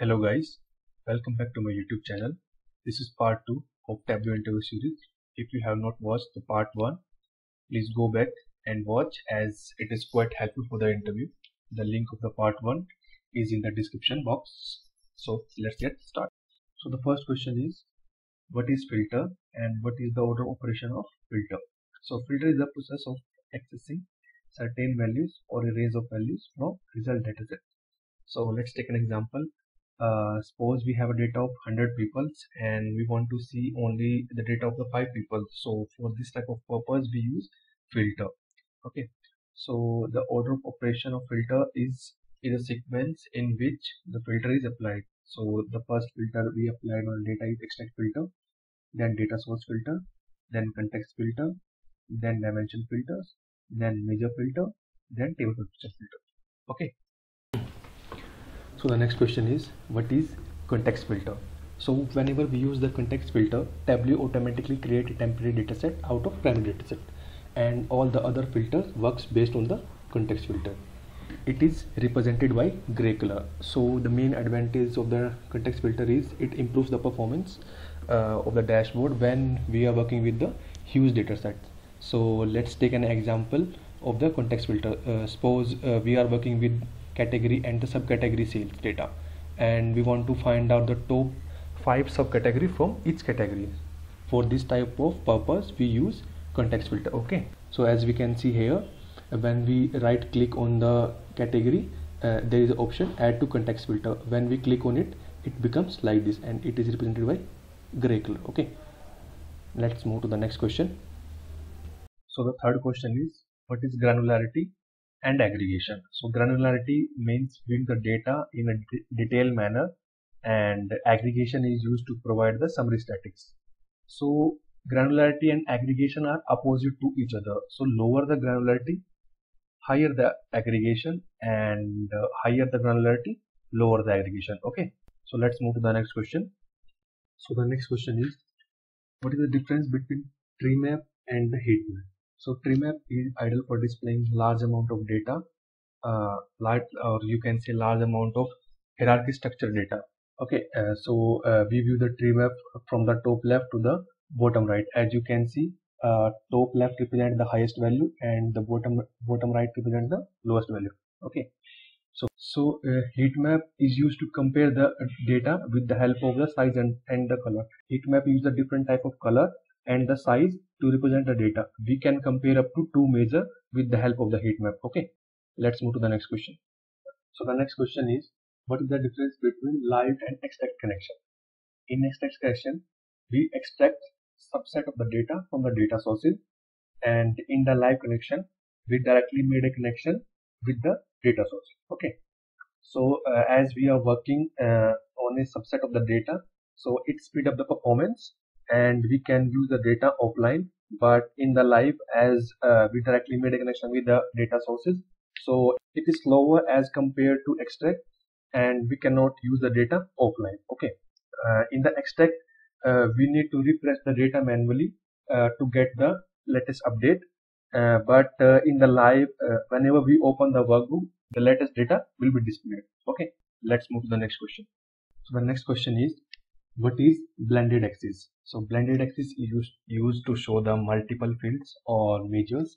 Hello guys, welcome back to my YouTube channel. This is part 2 of Tableau interview series. If you have not watched the part 1, please go back and watch as it is quite helpful for the interview. The link of the part 1 is in the description box. So let's get started. So the first question is what is filter and what is the order operation of filter? So filter is the process of accessing certain values or a range of values from result dataset. So let's take an example uh, suppose we have a data of 100 people and we want to see only the data of the five people so for this type of purpose we use filter. Okay. So the order of operation of filter is in a sequence in which the filter is applied. So the first filter we applied on data is extract filter then data source filter then context filter then dimension filters then measure filter then table filter so the next question is what is context filter? So whenever we use the context filter tableau automatically create a temporary dataset out of primary dataset and all the other filters works based on the context filter. It is represented by gray color. So the main advantage of the context filter is it improves the performance uh, of the dashboard when we are working with the huge data sets. So let's take an example of the context filter. Uh, suppose uh, we are working with category and the subcategory sales data. And we want to find out the top five subcategory from each category. For this type of purpose we use context filter okay? So as we can see here when we right click on the category uh, there is an option add to context filter. When we click on it it becomes like this and it is represented by gray color okay? Let's move to the next question. So the third question is what is granularity and aggregation. So granularity means viewing the data in a detailed manner and aggregation is used to provide the summary statics. So granularity and aggregation are opposite to each other. So lower the granularity, higher the aggregation and uh, higher the granularity, lower the aggregation. Okay. So let's move to the next question. So the next question is what is the difference between tree map and the heat map? So tree map is ideal for displaying large amount of data, uh, large, or you can say large amount of hierarchy structure data. Okay, uh, so uh, we view the tree map from the top left to the bottom right. As you can see, uh, top left represent the highest value and the bottom bottom right represent the lowest value. Okay, so so uh, heat map is used to compare the data with the help of the size and, and the color. Heat map use a different type of color and the size to represent the data. We can compare up to two measure with the help of the heat map. Okay, let's move to the next question. So the next question is, what is the difference between live and extract connection? In extract connection, we extract subset of the data from the data sources and in the live connection, we directly made a connection with the data source. Okay, so uh, as we are working uh, on a subset of the data, so it speed up the performance and we can use the data offline but in the live as uh, we directly made a connection with the data sources. So it is slower as compared to extract and we cannot use the data offline. Okay. Uh, in the extract uh, we need to refresh the data manually uh, to get the latest update. Uh, but uh, in the live whenever we open the workbook the latest data will be displayed. Okay. Let's move to the next question. So the next question is what is blended axis? So blended axis is used, to show the multiple fields or measures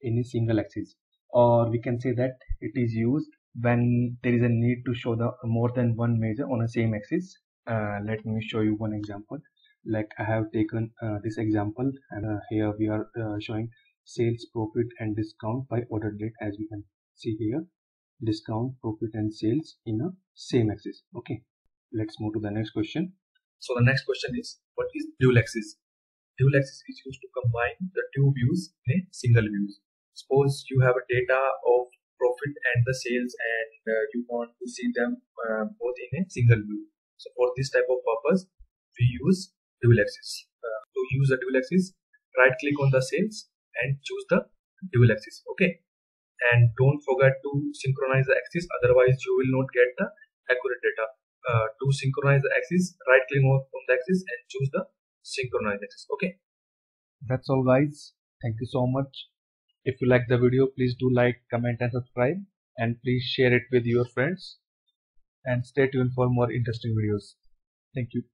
in a single axis. Or we can say that it is used when there is a need to show the more than one measure on the same axis. Uh, let me show you one example. Like I have taken uh, this example and uh, here we are uh, showing sales profit and discount by order date as we can see here. Discount profit and sales in a same axis. Okay. Let's move to the next question so the next question is, what is dual axis? Dual axis is used to combine the two views in a single view. Suppose you have a data of profit and the sales and uh, you want to see them uh, both in a single view. So for this type of purpose, we use dual axis. Uh, to use the dual axis, right click on the sales and choose the dual axis. Okay. And don't forget to synchronize the axis, otherwise you will not get the accurate data uh, to synchronize the axis right click on the axis and choose the synchronize axis okay? That's all guys. Thank you so much. If you like the video please do like comment and subscribe. And please share it with your friends. And stay tuned for more interesting videos. Thank you.